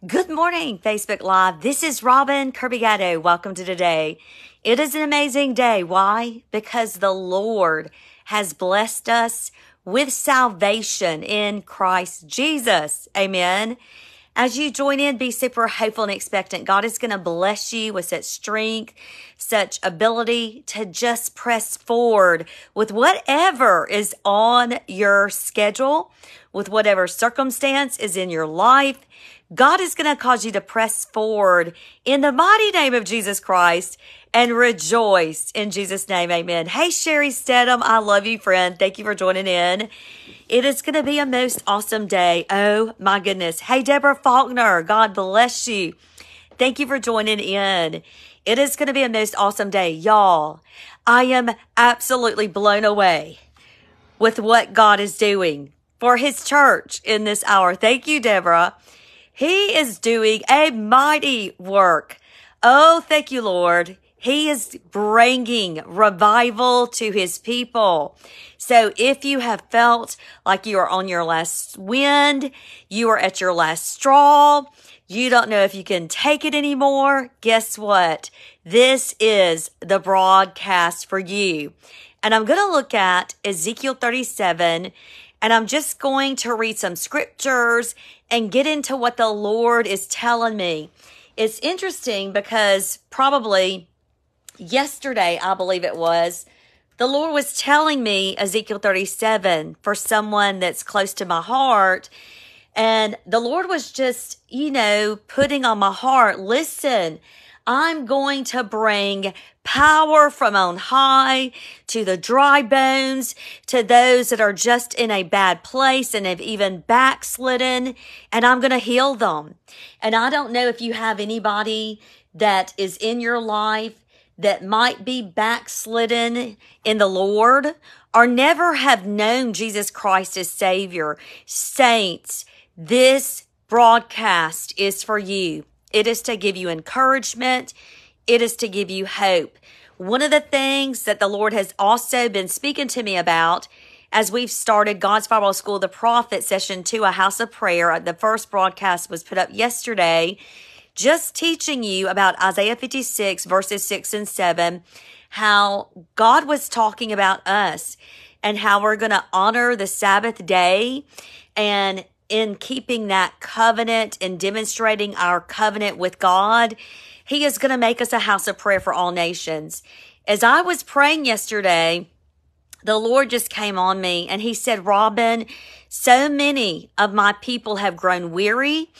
Good morning, Facebook Live. This is Robin Kirby Gatto. Welcome to today. It is an amazing day. Why? Because the Lord has blessed us with salvation in Christ Jesus. Amen. As you join in, be super hopeful and expectant. God is going to bless you with such strength, such ability to just press forward with whatever is on your schedule, with whatever circumstance is in your life. God is going to cause you to press forward in the mighty name of Jesus Christ and rejoice in Jesus' name. Amen. Hey, Sherry Stedham. I love you, friend. Thank you for joining in. It is going to be a most awesome day. Oh my goodness. Hey, Deborah Faulkner. God bless you. Thank you for joining in. It is going to be a most awesome day. Y'all, I am absolutely blown away with what God is doing for his church in this hour. Thank you, Deborah. He is doing a mighty work. Oh, thank you, Lord. He is bringing revival to his people. So if you have felt like you are on your last wind, you are at your last straw, you don't know if you can take it anymore, guess what? This is the broadcast for you. And I'm going to look at Ezekiel 37 and I'm just going to read some scriptures and get into what the Lord is telling me. It's interesting because probably yesterday, I believe it was, the Lord was telling me Ezekiel 37 for someone that's close to my heart. And the Lord was just, you know, putting on my heart, listen, I'm going to bring power from on high to the dry bones, to those that are just in a bad place and have even backslidden, and I'm going to heal them. And I don't know if you have anybody that is in your life that might be backslidden in the Lord or never have known Jesus Christ as Savior. Saints, this broadcast is for you. It is to give you encouragement. It is to give you hope. One of the things that the Lord has also been speaking to me about as we've started God's Bible School, the Prophet Session 2, a house of prayer. Uh, the first broadcast was put up yesterday just teaching you about Isaiah 56 verses 6 and 7, how God was talking about us and how we're going to honor the Sabbath day and in keeping that covenant and demonstrating our covenant with God, He is going to make us a house of prayer for all nations. As I was praying yesterday, the Lord just came on me and He said, Robin, so many of my people have grown weary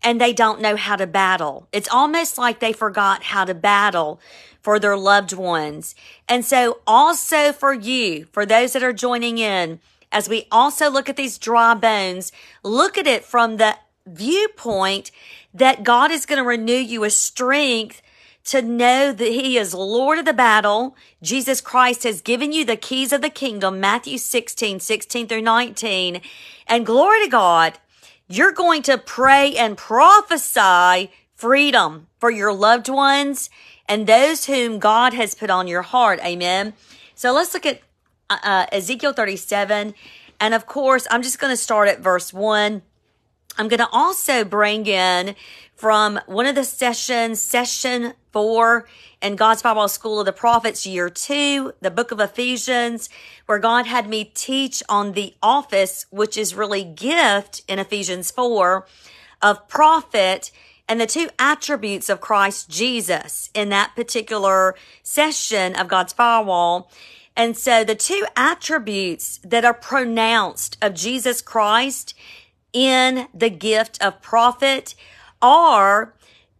and they don't know how to battle. It's almost like they forgot how to battle for their loved ones. And so also for you, for those that are joining in, as we also look at these dry bones, look at it from the viewpoint that God is going to renew you with strength to know that he is Lord of the battle. Jesus Christ has given you the keys of the kingdom, Matthew 16, 16 through 19. And glory to God you're going to pray and prophesy freedom for your loved ones and those whom God has put on your heart. Amen. So let's look at uh, Ezekiel 37. And of course, I'm just going to start at verse 1. I'm going to also bring in from one of the sessions, session four in God's Bible School of the Prophets, year two, the book of Ephesians, where God had me teach on the office, which is really gift in Ephesians four of prophet and the two attributes of Christ Jesus in that particular session of God's firewall. And so the two attributes that are pronounced of Jesus Christ in the gift of prophet are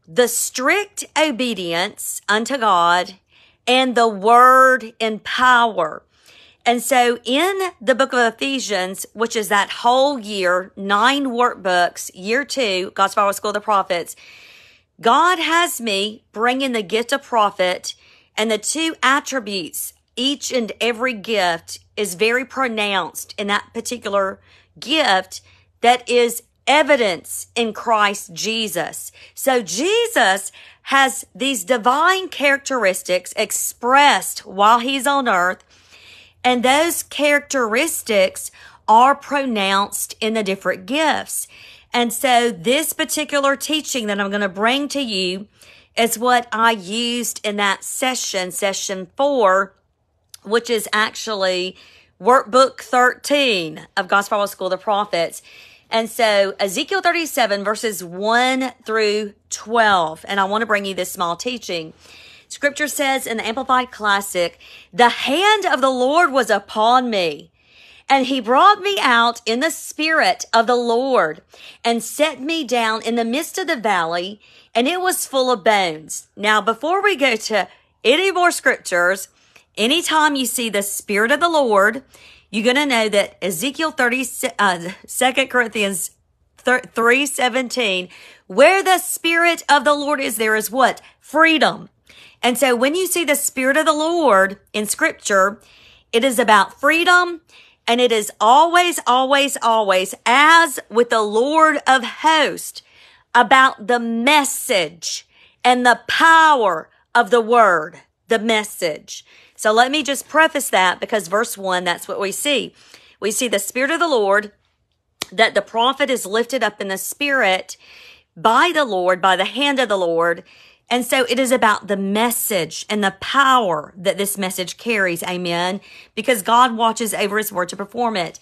the strict obedience unto God and the word in power. And so in the book of Ephesians, which is that whole year, nine workbooks, year two, God's Bible School of the Prophets, God has me bringing the gift of prophet and the two attributes, each and every gift is very pronounced in that particular gift that is evidence in Christ Jesus. So Jesus has these divine characteristics expressed while he's on earth, and those characteristics are pronounced in the different gifts. And so this particular teaching that I'm going to bring to you is what I used in that session, session four, which is actually workbook 13 of Gospel Bible School the Prophets. And so Ezekiel 37 verses 1 through 12. And I want to bring you this small teaching. Scripture says in the Amplified Classic, the hand of the Lord was upon me. And he brought me out in the spirit of the Lord and set me down in the midst of the valley and it was full of bones. Now, before we go to any more scriptures, anytime you see the spirit of the Lord, you're going to know that Ezekiel 30, uh, 2 Corinthians 3 17, where the spirit of the Lord is, there is what? Freedom. And so when you see the Spirit of the Lord in Scripture, it is about freedom and it is always, always, always, as with the Lord of hosts, about the message and the power of the word, the message. So let me just preface that because verse one, that's what we see. We see the Spirit of the Lord, that the prophet is lifted up in the Spirit by the Lord, by the hand of the Lord, and so it is about the message and the power that this message carries. Amen. Because God watches over his word to perform it.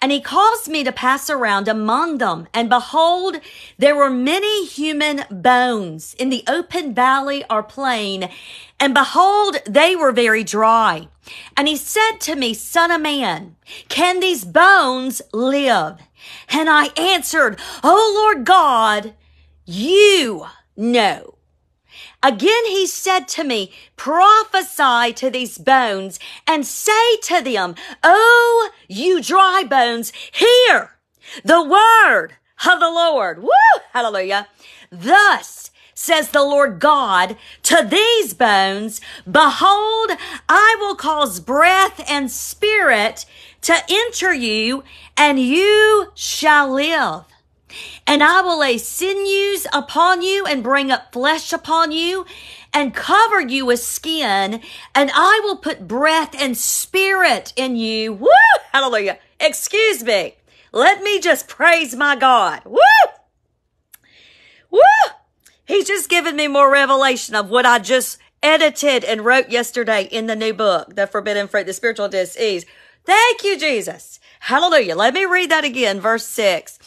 And he caused me to pass around among them. And behold, there were many human bones in the open valley or plain. And behold, they were very dry. And he said to me, son of man, can these bones live? And I answered, Oh Lord God, you know. Again he said to me, prophesy to these bones and say to them, Oh, you dry bones, hear the word of the Lord. Woo! Hallelujah. Thus says the Lord God to these bones, behold, I will cause breath and spirit to enter you and you shall live. And I will lay sinews upon you and bring up flesh upon you and cover you with skin. And I will put breath and spirit in you. Woo! Hallelujah. Excuse me. Let me just praise my God. Woo! Woo! He's just given me more revelation of what I just edited and wrote yesterday in the new book, The Forbidden Fruit, The Spiritual Disease. Thank you, Jesus. Hallelujah. Let me read that again. Verse six.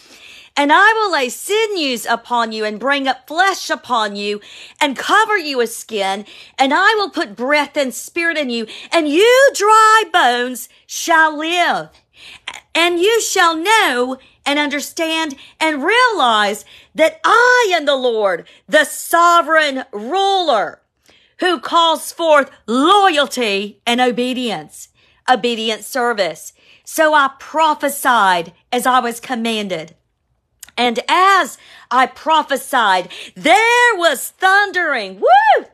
And I will lay sinews upon you and bring up flesh upon you and cover you with skin. And I will put breath and spirit in you and you dry bones shall live. And you shall know and understand and realize that I am the Lord, the sovereign ruler who calls forth loyalty and obedience, obedient service. So I prophesied as I was commanded. And as I prophesied, there was thundering, woo!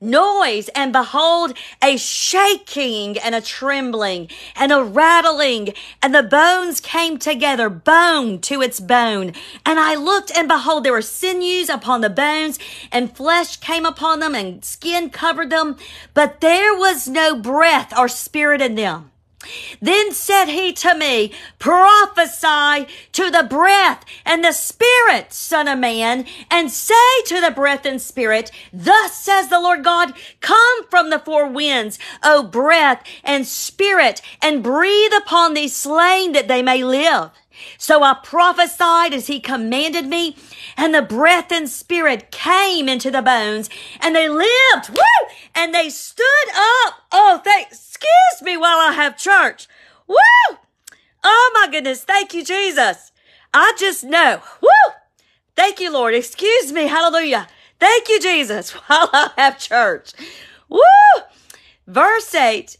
Noise, and behold, a shaking and a trembling and a rattling, and the bones came together, bone to its bone. And I looked, and behold, there were sinews upon the bones, and flesh came upon them, and skin covered them, but there was no breath or spirit in them. Then said he to me, prophesy to the breath and the spirit, son of man, and say to the breath and spirit, thus says the Lord God, come from the four winds, O breath and spirit, and breathe upon these slain that they may live. So I prophesied as he commanded me, and the breath and spirit came into the bones, and they lived, woo, and they stood up. Oh, thank, excuse me while I have church. Woo! Oh my goodness, thank you, Jesus. I just know, woo! Thank you, Lord. Excuse me, hallelujah. Thank you, Jesus, while I have church. Woo! Verse 8,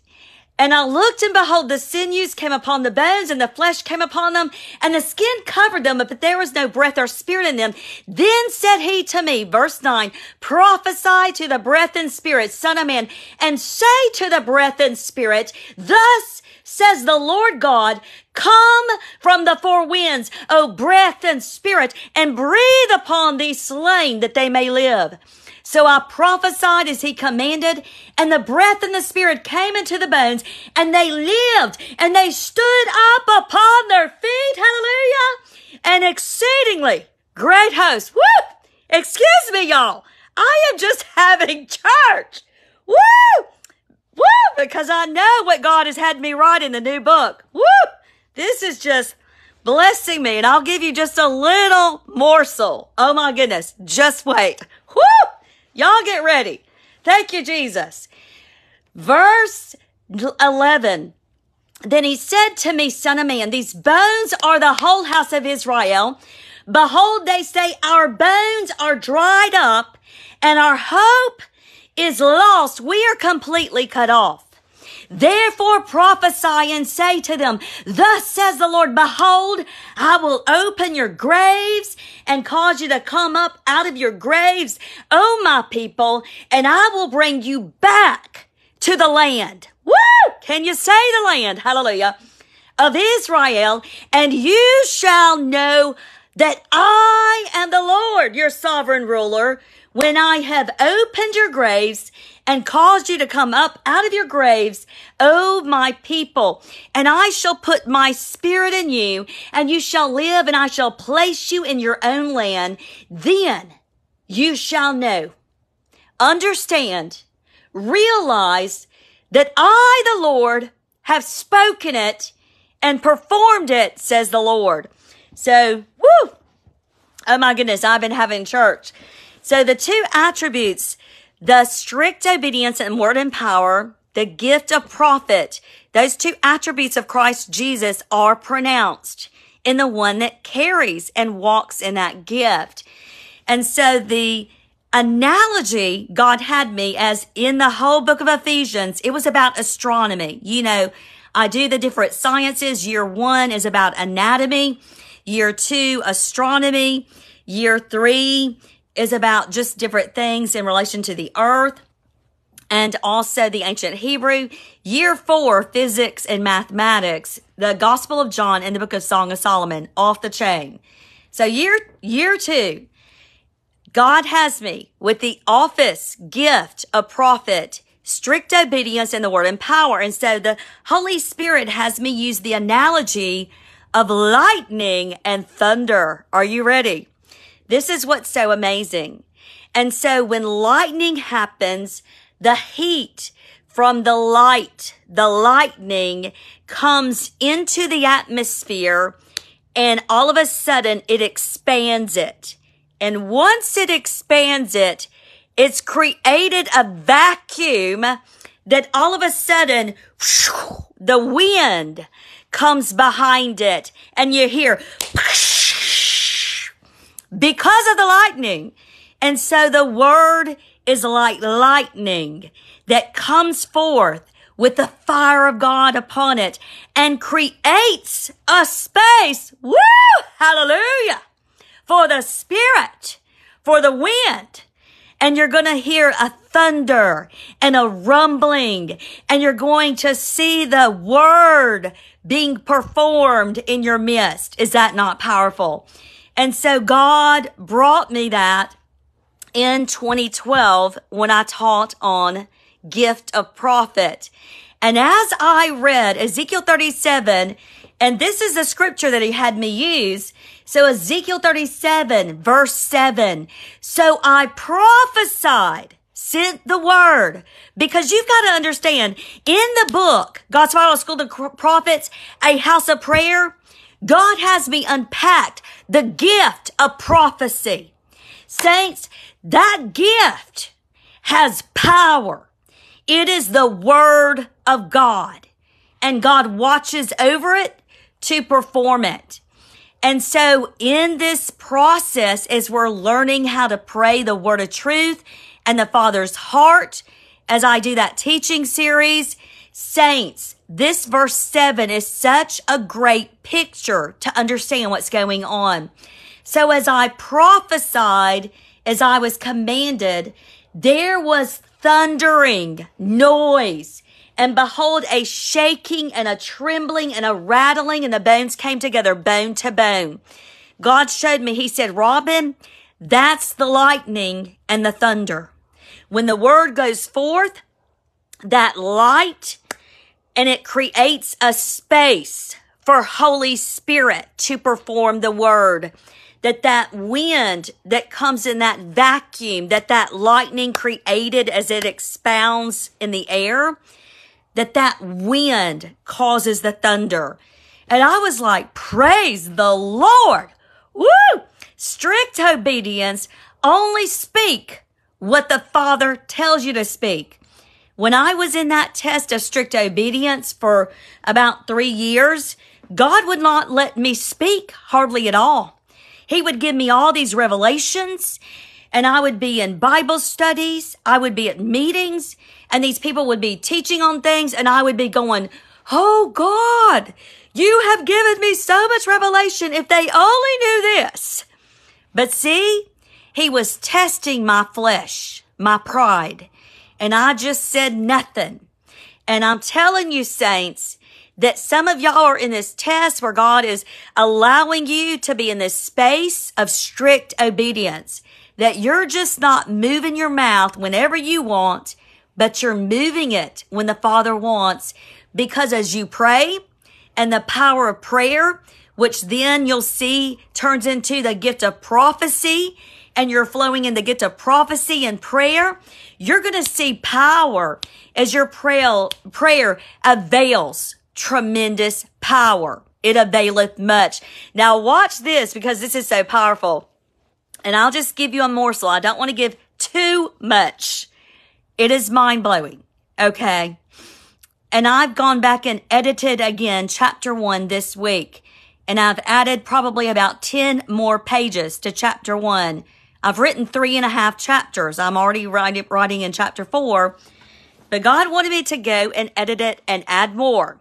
and I looked and behold, the sinews came upon the bones and the flesh came upon them and the skin covered them, but there was no breath or spirit in them. Then said he to me, verse nine, prophesy to the breath and spirit, son of man, and say to the breath and spirit, thus says the Lord God, come from the four winds, O breath and spirit, and breathe upon these slain that they may live. So I prophesied as he commanded, and the breath and the spirit came into the bones, and they lived, and they stood up upon their feet. Hallelujah. And exceedingly great host. Woo! Excuse me, y'all. I am just having church. Woo! Woo! Because I know what God has had me write in the new book. Woo! This is just blessing me. And I'll give you just a little morsel. Oh my goodness. Just wait. Woo! Y'all get ready. Thank you, Jesus. Verse 11. Then he said to me, son of man, these bones are the whole house of Israel. Behold, they say, our bones are dried up and our hope is lost. We are completely cut off. Therefore prophesy and say to them, Thus says the Lord, Behold, I will open your graves and cause you to come up out of your graves, O my people, and I will bring you back to the land. Woo! Can you say the land? Hallelujah. Of Israel, and you shall know that I am the Lord, your sovereign ruler, when I have opened your graves and caused you to come up out of your graves, O my people, and I shall put my spirit in you, and you shall live, and I shall place you in your own land. Then you shall know, understand, realize that I, the Lord, have spoken it and performed it, says the Lord. So, woo! Oh my goodness, I've been having church. So the two attributes, the strict obedience and word and power, the gift of prophet, those two attributes of Christ Jesus are pronounced in the one that carries and walks in that gift. And so the analogy God had me as in the whole book of Ephesians, it was about astronomy. You know, I do the different sciences. Year one is about anatomy. Year two, astronomy. Year three is about just different things in relation to the earth and also the ancient Hebrew. Year four, physics and mathematics, the Gospel of John and the book of Song of Solomon, off the chain. So year, year two, God has me with the office gift of prophet, strict obedience in the word and power. And so the Holy Spirit has me use the analogy of lightning and thunder. Are you ready? This is what's so amazing. And so when lightning happens, the heat from the light, the lightning comes into the atmosphere and all of a sudden it expands it. And once it expands it, it's created a vacuum that all of a sudden the wind comes behind it and you hear because of the lightning. And so the word is like lightning that comes forth with the fire of God upon it and creates a space. Woo! Hallelujah! For the spirit, for the wind. And you're going to hear a thunder and a rumbling and you're going to see the word being performed in your midst. Is that not powerful? And so God brought me that in 2012 when I taught on gift of prophet. And as I read Ezekiel 37, and this is the scripture that he had me use. So Ezekiel 37 verse 7. So I prophesied, sent the word, because you've got to understand in the book, God's Bible School of Prophets, a house of prayer, God has me unpacked the gift of prophecy. Saints, that gift has power. It is the word of God and God watches over it to perform it. And so in this process, as we're learning how to pray the word of truth and the Father's heart, as I do that teaching series, saints, this verse 7 is such a great picture to understand what's going on. So as I prophesied, as I was commanded, there was thundering noise And behold, a shaking and a trembling and a rattling, and the bones came together, bone to bone. God showed me, He said, Robin, that's the lightning and the thunder. When the word goes forth, that light and it creates a space for Holy Spirit to perform the word. That that wind that comes in that vacuum, that that lightning created as it expounds in the air, that that wind causes the thunder. And I was like, praise the Lord. Woo! Strict obedience. Only speak what the Father tells you to speak. When I was in that test of strict obedience for about three years, God would not let me speak hardly at all. He would give me all these revelations and I would be in Bible studies. I would be at meetings and these people would be teaching on things and I would be going, Oh God, you have given me so much revelation. If they only knew this. But see, he was testing my flesh, my pride and I just said nothing. And I'm telling you, saints, that some of y'all are in this test where God is allowing you to be in this space of strict obedience, that you're just not moving your mouth whenever you want, but you're moving it when the Father wants. Because as you pray and the power of prayer, which then you'll see turns into the gift of prophecy and you're flowing in the gift of prophecy and prayer, you're going to see power as your prayer, prayer avails tremendous power. It availeth much. Now watch this because this is so powerful. And I'll just give you a morsel. I don't want to give too much. It is mind blowing. Okay. And I've gone back and edited again chapter one this week. And I've added probably about 10 more pages to chapter one I've written three and a half chapters. I'm already writing, writing in chapter four, but God wanted me to go and edit it and add more.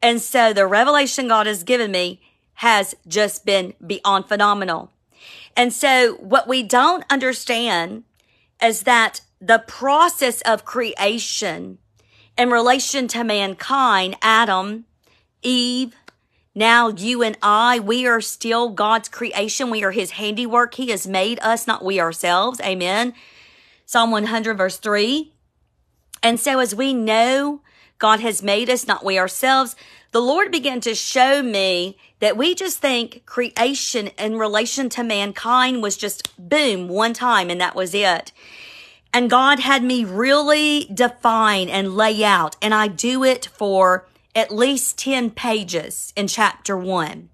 And so the revelation God has given me has just been beyond phenomenal. And so what we don't understand is that the process of creation in relation to mankind, Adam, Eve, now you and I, we are still God's creation. We are his handiwork. He has made us, not we ourselves. Amen. Psalm 100 verse 3. And so as we know God has made us, not we ourselves, the Lord began to show me that we just think creation in relation to mankind was just boom, one time, and that was it. And God had me really define and lay out, and I do it for at least 10 pages in chapter one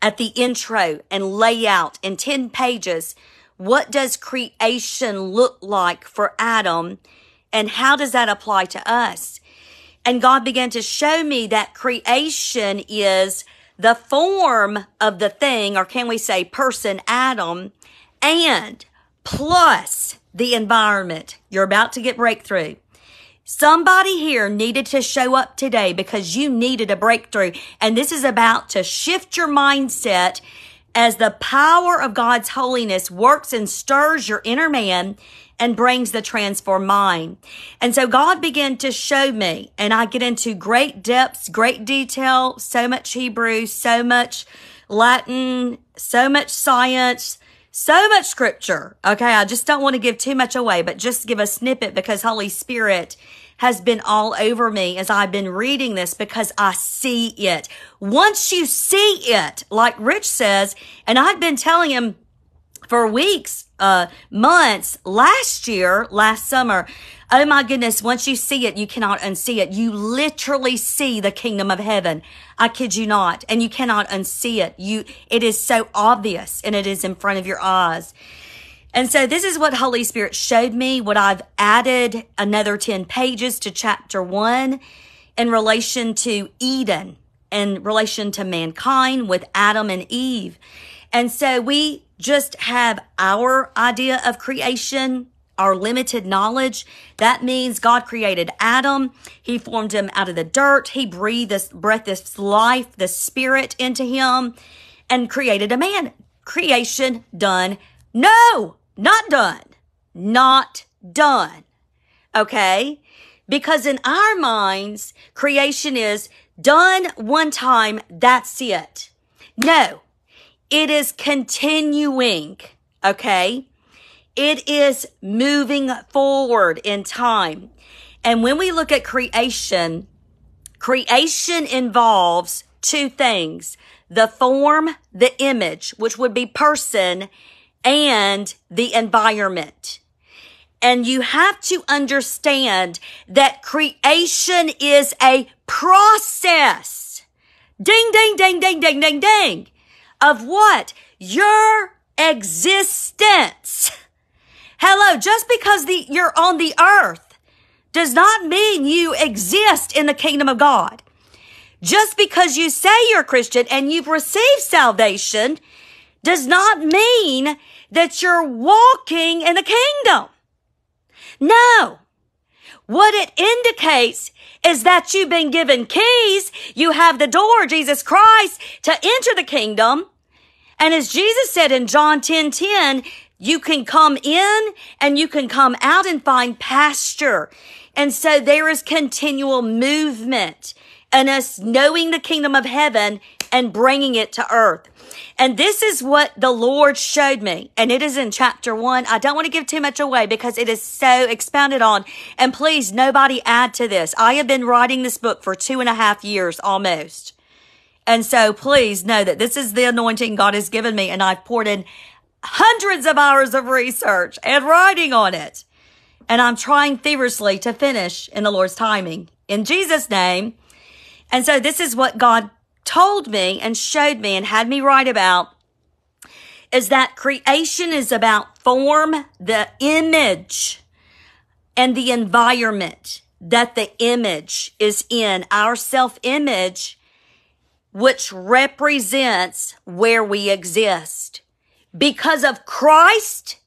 at the intro and layout in 10 pages. What does creation look like for Adam and how does that apply to us? And God began to show me that creation is the form of the thing, or can we say person, Adam, and plus the environment. You're about to get breakthrough. Somebody here needed to show up today because you needed a breakthrough. And this is about to shift your mindset as the power of God's holiness works and stirs your inner man and brings the transformed mind. And so God began to show me, and I get into great depths, great detail, so much Hebrew, so much Latin, so much science, so much scripture. Okay. I just don't want to give too much away, but just give a snippet because Holy Spirit has been all over me as I've been reading this because I see it. Once you see it, like Rich says, and I've been telling him for weeks, uh, months, last year, last summer, Oh my goodness, once you see it, you cannot unsee it. You literally see the kingdom of heaven. I kid you not. And you cannot unsee it. You, it is so obvious and it is in front of your eyes. And so this is what Holy Spirit showed me, what I've added another 10 pages to chapter one in relation to Eden, in relation to mankind with Adam and Eve. And so we just have our idea of creation our limited knowledge. That means God created Adam. He formed him out of the dirt. He breathed this breath, this life, the spirit into him and created a man. Creation done. No, not done. Not done. Okay. Because in our minds, creation is done one time, that's it. No, it is continuing. Okay. It is moving forward in time. And when we look at creation, creation involves two things. The form, the image, which would be person and the environment. And you have to understand that creation is a process. Ding, ding, ding, ding, ding, ding, ding. Of what? Your existence. Hello, just because the, you're on the earth does not mean you exist in the kingdom of God. Just because you say you're Christian and you've received salvation does not mean that you're walking in the kingdom. No. What it indicates is that you've been given keys. You have the door, Jesus Christ, to enter the kingdom. And as Jesus said in John 10, 10, you can come in and you can come out and find pasture. And so there is continual movement and us knowing the kingdom of heaven and bringing it to earth. And this is what the Lord showed me. And it is in chapter one. I don't want to give too much away because it is so expounded on. And please, nobody add to this. I have been writing this book for two and a half years almost. And so please know that this is the anointing God has given me. And I've poured in hundreds of hours of research and writing on it. And I'm trying feverishly to finish in the Lord's timing. In Jesus' name. And so this is what God told me and showed me and had me write about is that creation is about form, the image and the environment that the image is in, our self image, which represents where we exist. Because of Christ,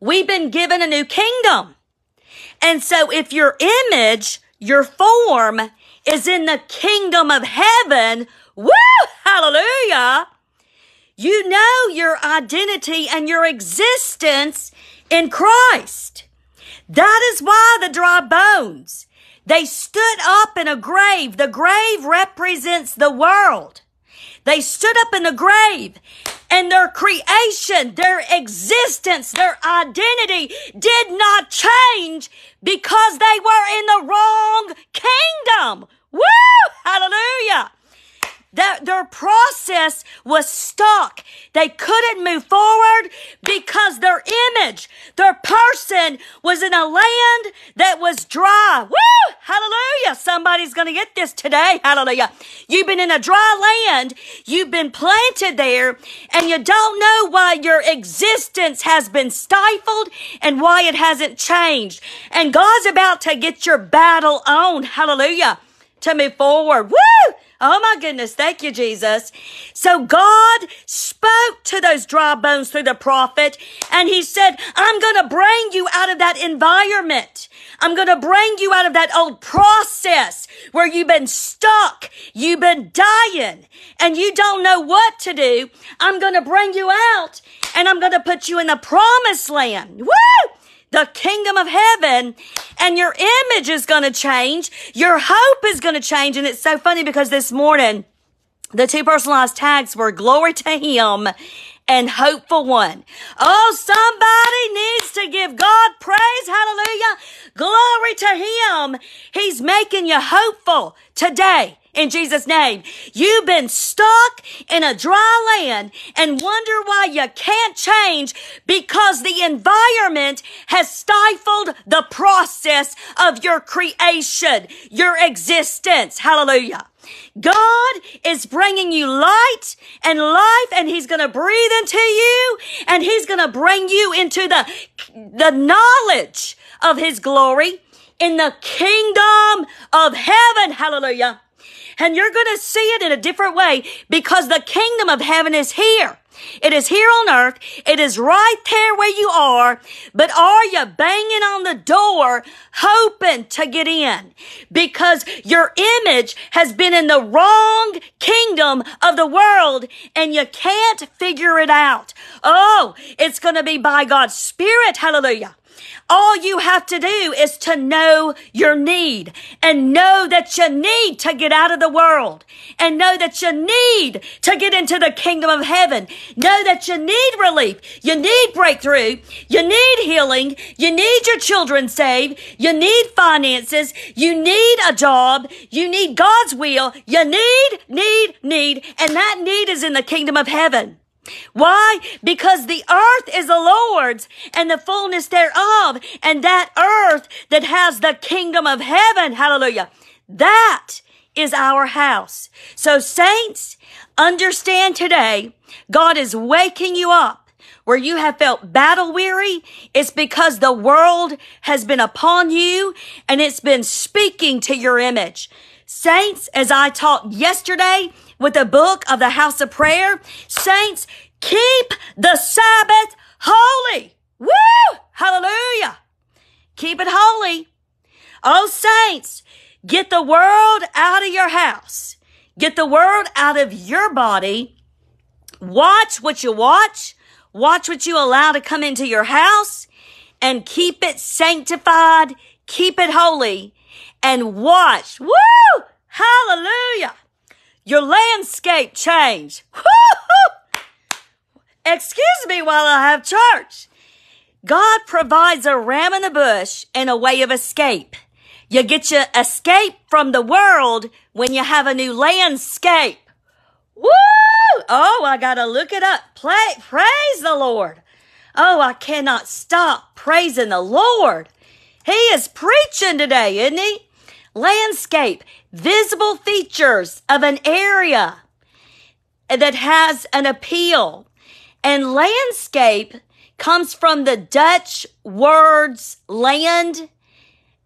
we've been given a new kingdom. And so if your image, your form is in the kingdom of heaven, Woo! Hallelujah! You know your identity and your existence in Christ. That is why the dry bones, they stood up in a grave. The grave represents the world. They stood up in the grave and their creation, their existence, their identity did not change because they were in the wrong kingdom. Woo! Hallelujah! That their process was stuck. They couldn't move forward because their image, their person was in a land that was dry. Woo! Hallelujah. Somebody's going to get this today. Hallelujah. You've been in a dry land. You've been planted there and you don't know why your existence has been stifled and why it hasn't changed. And God's about to get your battle on. Hallelujah. To move forward. Woo! Oh my goodness. Thank you, Jesus. So God spoke to those dry bones through the prophet and he said, I'm going to bring you out of that environment. I'm going to bring you out of that old process where you've been stuck. You've been dying and you don't know what to do. I'm going to bring you out and I'm going to put you in the promised land. Woo! The kingdom of heaven and your image is going to change. Your hope is going to change. And it's so funny because this morning, the two personalized tags were glory to him and hopeful one. Oh, somebody needs to give God praise. Hallelujah. Glory to him. He's making you hopeful today in Jesus' name. You've been stuck in a dry land and wonder why you can't change because the environment has stifled the process of your creation, your existence. Hallelujah. God is bringing you light and life and he's going to breathe into you and he's going to bring you into the, the knowledge of his glory in the kingdom of heaven. Hallelujah. And you're going to see it in a different way because the kingdom of heaven is here. It is here on earth. It is right there where you are. But are you banging on the door hoping to get in? Because your image has been in the wrong kingdom of the world and you can't figure it out. Oh, it's going to be by God's Spirit. Hallelujah All you have to do is to know your need and know that you need to get out of the world and know that you need to get into the kingdom of heaven. Know that you need relief. You need breakthrough. You need healing. You need your children saved. You need finances. You need a job. You need God's will. You need, need, need. And that need is in the kingdom of heaven. Why? Because the earth is the Lord's and the fullness thereof. And that earth that has the kingdom of heaven, hallelujah, that is our house. So saints, understand today, God is waking you up where you have felt battle weary, it's because the world has been upon you and it's been speaking to your image. Saints, as I talked yesterday with the book of the house of prayer, saints, keep the Sabbath holy. Woo! Hallelujah. Keep it holy. Oh, saints, get the world out of your house. Get the world out of your body. Watch what you watch. Watch what you allow to come into your house and keep it sanctified. Keep it holy and watch. Woo! Hallelujah. Your landscape change. Excuse me while I have church. God provides a ram in the bush and a way of escape. You get your escape from the world when you have a new landscape. Woo! Oh, I gotta look it up. Play, praise the Lord. Oh, I cannot stop praising the Lord. He is preaching today, isn't he? Landscape, visible features of an area that has an appeal. And landscape comes from the Dutch words land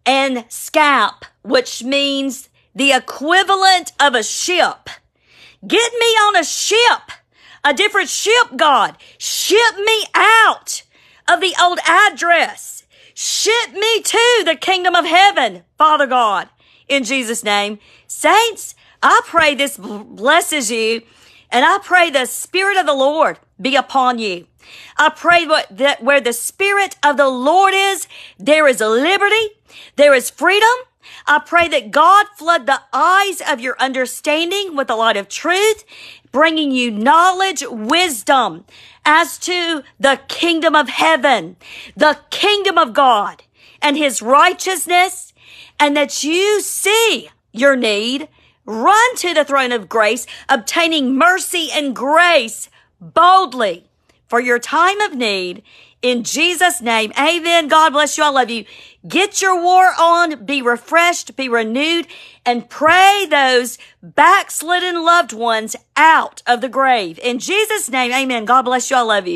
and scap, which means the equivalent of a ship. Get me on a ship, a different ship, God. Ship me out of the old address. Ship me to the kingdom of heaven, Father God, in Jesus' name. Saints, I pray this blesses you and I pray the Spirit of the Lord be upon you. I pray that where the Spirit of the Lord is, there is liberty, there is freedom, I pray that God flood the eyes of your understanding with a light of truth, bringing you knowledge, wisdom as to the kingdom of heaven, the kingdom of God and his righteousness, and that you see your need, run to the throne of grace, obtaining mercy and grace boldly for your time of need in Jesus' name. Amen. God bless you. I love you. Get your war on, be refreshed, be renewed, and pray those backslidden loved ones out of the grave. In Jesus' name, amen. God bless you. I love you.